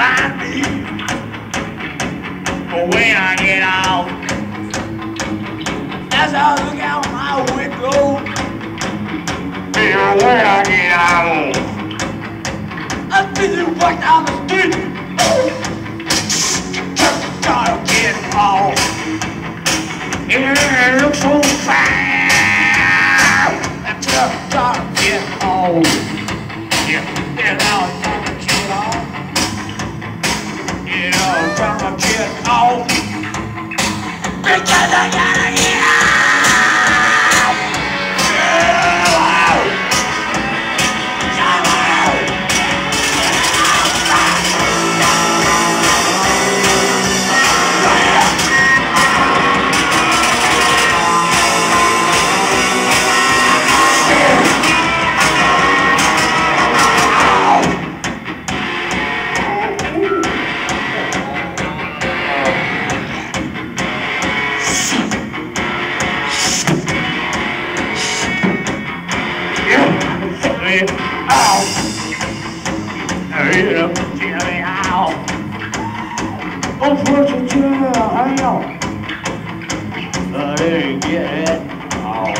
find me. When I get off, as I look out my window, when I get out, I see you walk down the street. Gotta get off. It looks so fine. I just gotta get off. Off. Because I gotta Oh, put your chair out. I didn't get it. Oh,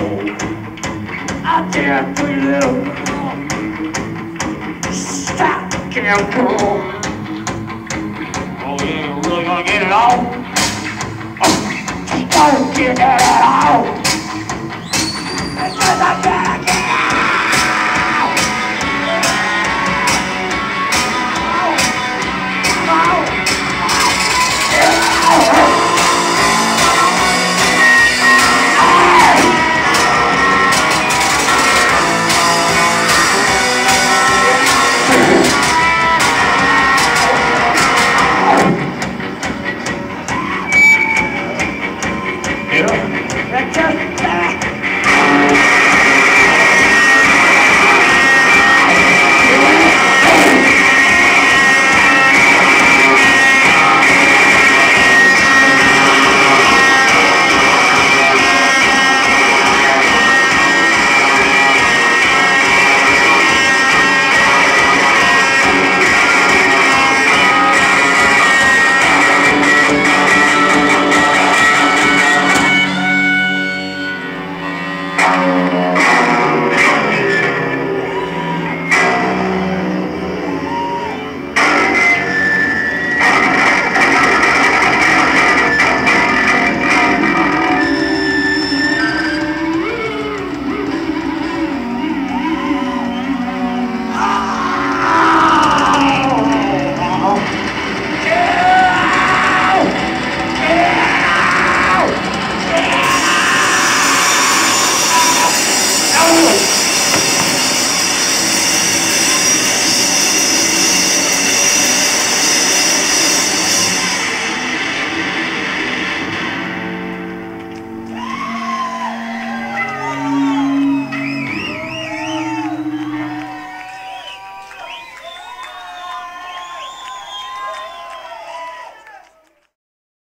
I can't breathe. Stop, can't. Oh, yeah, you really gonna get it out? Oh, don't get it out. Because I gotta get it